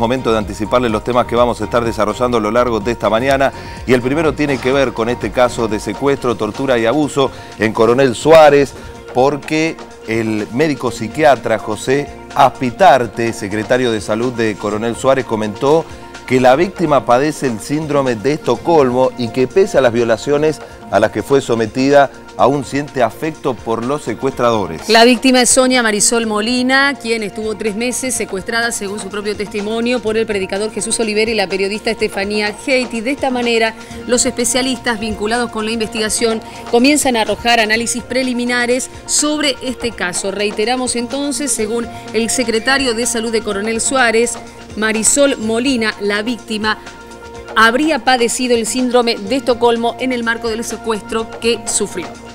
Momento de anticiparles los temas que vamos a estar desarrollando a lo largo de esta mañana. Y el primero tiene que ver con este caso de secuestro, tortura y abuso en Coronel Suárez porque el médico psiquiatra José Aspitarte, secretario de salud de Coronel Suárez, comentó que la víctima padece el síndrome de Estocolmo y que pese a las violaciones a las que fue sometida, aún siente afecto por los secuestradores. La víctima es Sonia Marisol Molina, quien estuvo tres meses secuestrada, según su propio testimonio, por el predicador Jesús Oliver y la periodista Estefanía Heiti. De esta manera, los especialistas vinculados con la investigación comienzan a arrojar análisis preliminares sobre este caso. Reiteramos entonces, según el secretario de Salud de Coronel Suárez, Marisol Molina, la víctima, habría padecido el síndrome de Estocolmo en el marco del secuestro que sufrió.